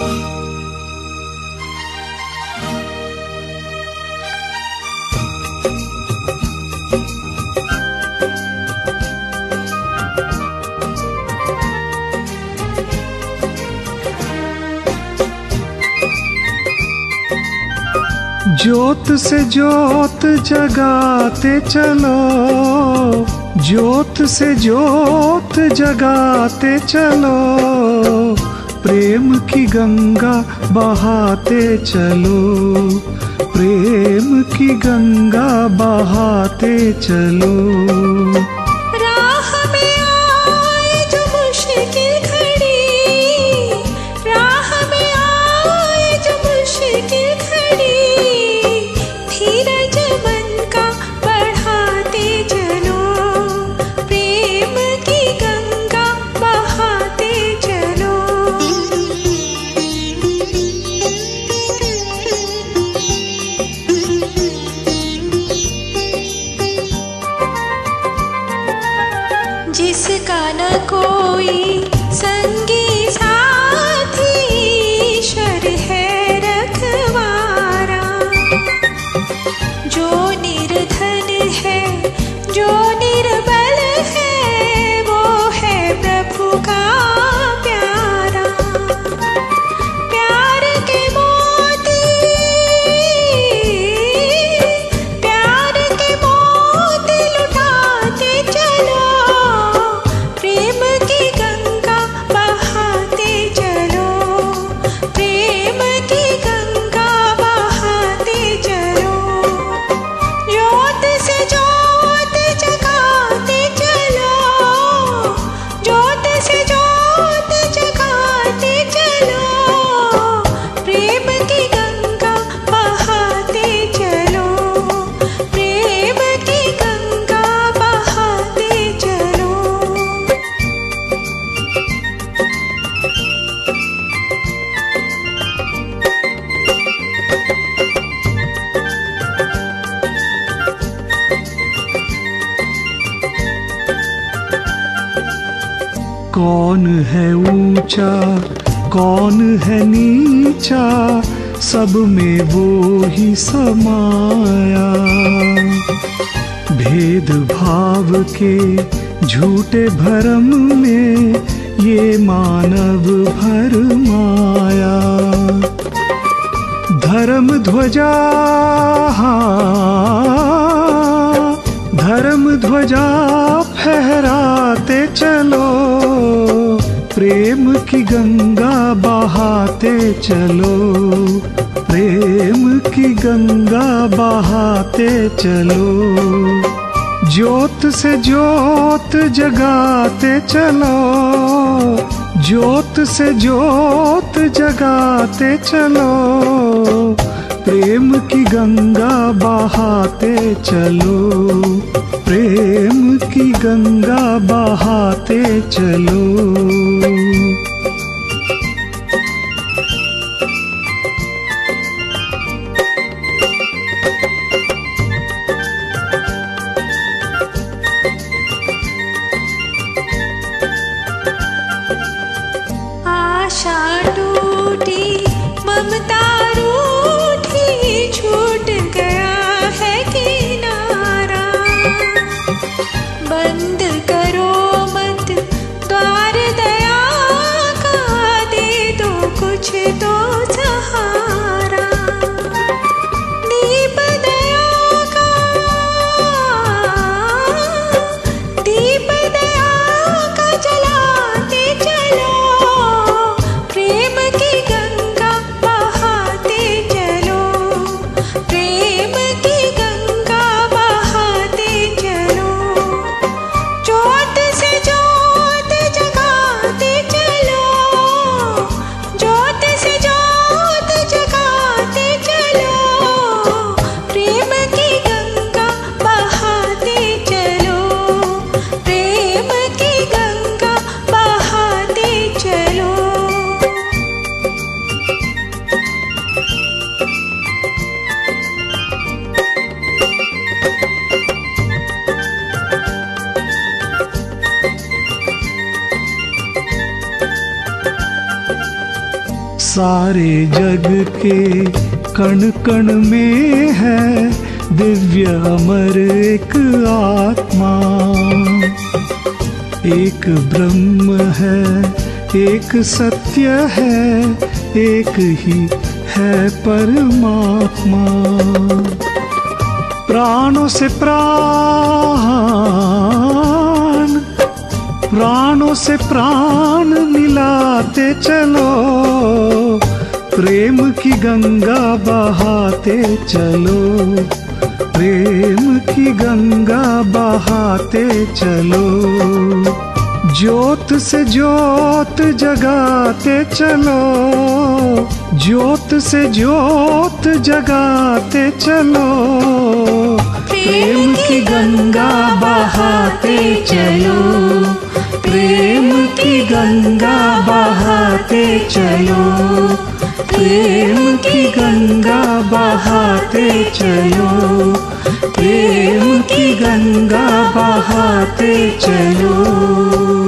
ज्योत से ज्योत जगाते चलो। ज्योत से ज्योत जगाते चलो। प्रेम की गंगा बहाते चलो। प्रेम की गंगा बहाते चलो। जिसका न कोई संगी कौन है ऊँचा, कौन है नीचा, सब में वो ही समाया। भेद भाव के झूठे भरम में ये मानव भर माया। धर्म ध्वजा धर्म ध्वजा फहराते गंगा बहाते चलो। प्रेम की गंगा बहाते चलो। ज्योत से ज्योत जगाते चलो। ज्योत से ज्योत जगाते चलो। प्रेम की गंगा बहाते चलो। प्रेम की गंगा बहाते चलो। बंद करो सारे जग के कण कण में है दिव्य अमर एक आत्मा। एक ब्रह्म है, एक सत्य है, एक ही है परमात्मा। प्राणों से प्राण, प्राणों से प्राण मिलाते चलो। प्रेम की गंगा बहाते चलो। प्रेम की गंगा बहाते चलो। ज्योत से ज्योत जगाते चलो। ज्योत से ज्योत जगाते चलो। प्रेम की गंगा बहाते चलो। प्रेम की गंगा बहाते चलो। प्रेम की गंगा बहाते चलो। प्रेम की गंगा बहाते चलो।